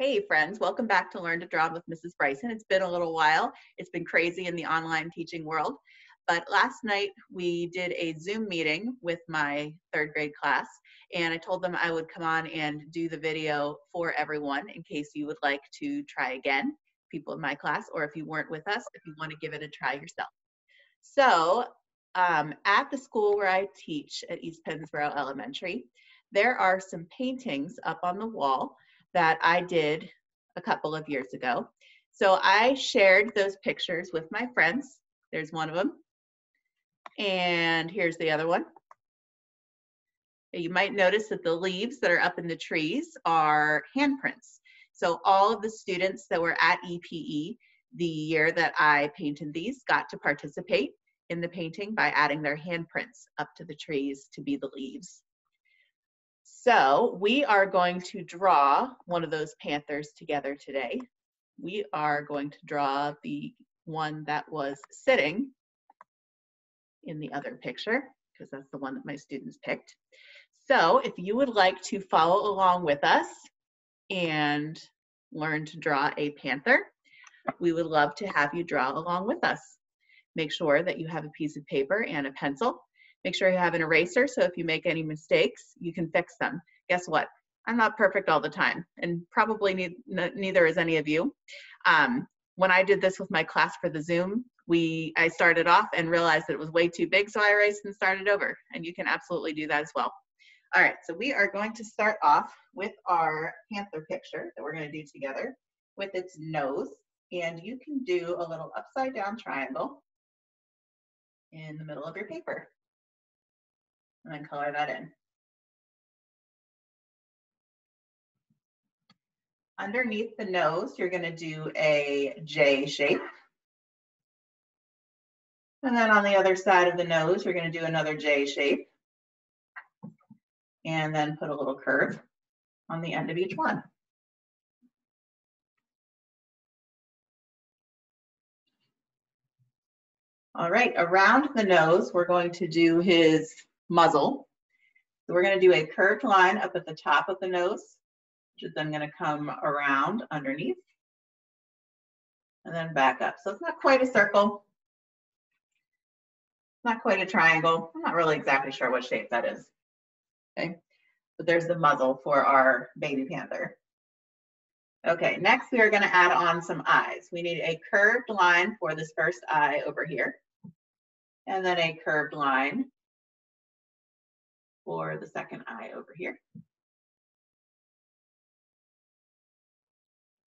Hey friends, welcome back to Learn to Draw with Mrs. Bryson. It's been a little while. It's been crazy in the online teaching world. But last night we did a Zoom meeting with my third grade class and I told them I would come on and do the video for everyone in case you would like to try again, people in my class, or if you weren't with us, if you want to give it a try yourself. So um, at the school where I teach at East Pennsboro Elementary, there are some paintings up on the wall that I did a couple of years ago. So I shared those pictures with my friends. There's one of them. And here's the other one. You might notice that the leaves that are up in the trees are handprints. So all of the students that were at EPE the year that I painted these got to participate in the painting by adding their handprints up to the trees to be the leaves. So we are going to draw one of those panthers together today. We are going to draw the one that was sitting in the other picture because that's the one that my students picked. So if you would like to follow along with us and learn to draw a panther, we would love to have you draw along with us. Make sure that you have a piece of paper and a pencil Make sure you have an eraser so if you make any mistakes, you can fix them. Guess what? I'm not perfect all the time, and probably ne neither is any of you. Um, when I did this with my class for the Zoom, we I started off and realized that it was way too big, so I erased and started over. And you can absolutely do that as well. All right, so we are going to start off with our panther picture that we're going to do together with its nose. And you can do a little upside down triangle in the middle of your paper and then color that in. Underneath the nose, you're going to do a J shape. And then on the other side of the nose, you're going to do another J shape. And then put a little curve on the end of each one. All right, around the nose, we're going to do his muzzle. So we're going to do a curved line up at the top of the nose, which is then going to come around underneath and then back up. So it's not quite a circle, not quite a triangle. I'm not really exactly sure what shape that is. Okay, but there's the muzzle for our baby panther. Okay, next we are going to add on some eyes. We need a curved line for this first eye over here, and then a curved line for the second eye over here.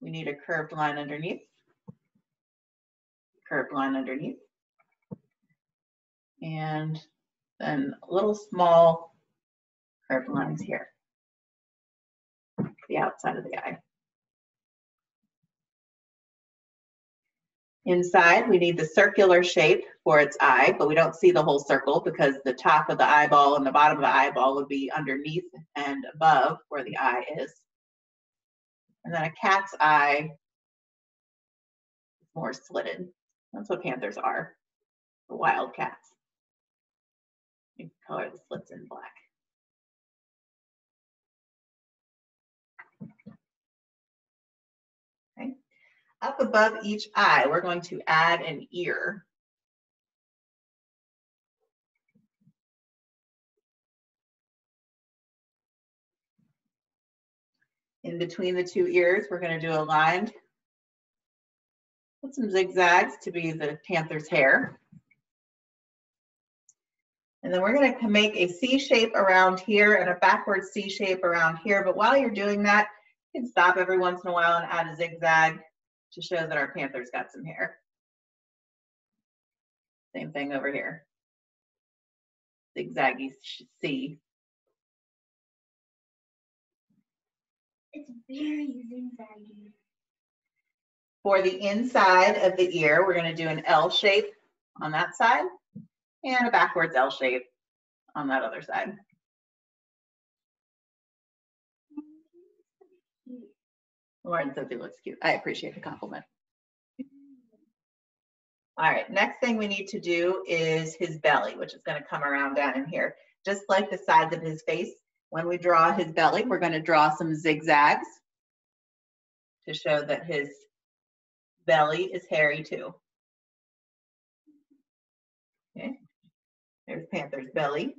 We need a curved line underneath, curved line underneath, and then little small curved lines here, the outside of the eye. Inside, we need the circular shape for its eye, but we don't see the whole circle because the top of the eyeball and the bottom of the eyeball would be underneath and above where the eye is. And then a cat's eye is more slitted. That's what panthers are, wild cats. You color the slits in black. Up above each eye, we're going to add an ear. In between the two ears, we're going to do a line with some zigzags to be the panther's hair. And then we're going to make a C shape around here and a backward C shape around here. But while you're doing that, you can stop every once in a while and add a zigzag to show that our panther's got some hair. Same thing over here. Zigzaggy C. It's very zigzaggy. For the inside of the ear, we're going to do an L shape on that side and a backwards L shape on that other side. Lauren says he looks cute. I appreciate the compliment. All right, next thing we need to do is his belly, which is gonna come around down in here. Just like the sides of his face, when we draw his belly, we're gonna draw some zigzags to show that his belly is hairy too. Okay, there's Panther's belly.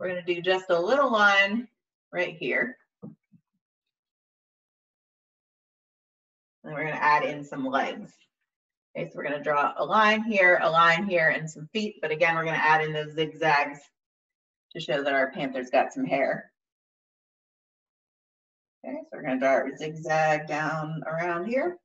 We're gonna do just a little line right here. And we're gonna add in some legs. Okay, so we're gonna draw a line here, a line here, and some feet, but again, we're gonna add in those zigzags to show that our panther's got some hair. Okay, so we're gonna draw our zigzag down around here.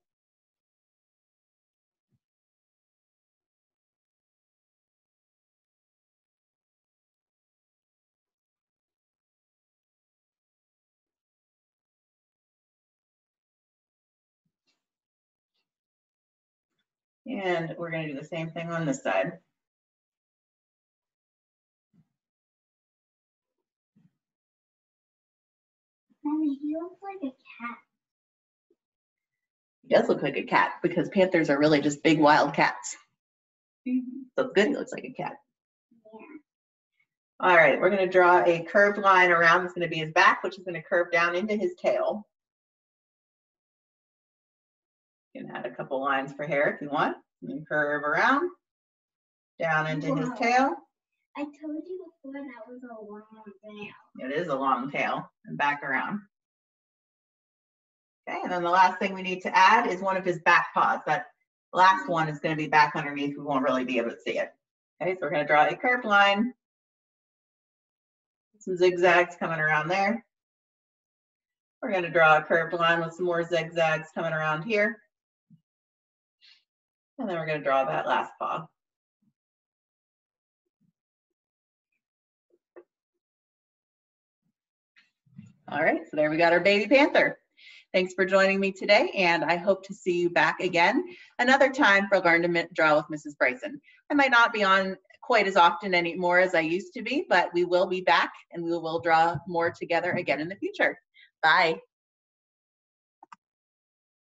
And we're gonna do the same thing on this side. Mommy, he looks like a cat. He does look like a cat because panthers are really just big wild cats. Mm-hmm. So good, he looks like a cat. Yeah. All right, we're gonna draw a curved line around, it's gonna be his back, which is gonna curve down into his tail. You can add a couple lines for hair if you want, and curve around, down into his tail. I told you before that was a long nail. It is a long tail and back around. Okay, and then the last thing we need to add is one of his back paws. That last one is gonna be back underneath. We won't really be able to see it. Okay, so we're gonna draw a curved line. Some zigzags coming around there. We're gonna draw a curved line with some more zigzags coming around here. And then we're gonna draw that last paw. All right, so there we got our baby panther. Thanks for joining me today, and I hope to see you back again another time for Learn to Draw with Mrs. Bryson. I might not be on quite as often anymore as I used to be, but we will be back and we will draw more together again in the future. Bye.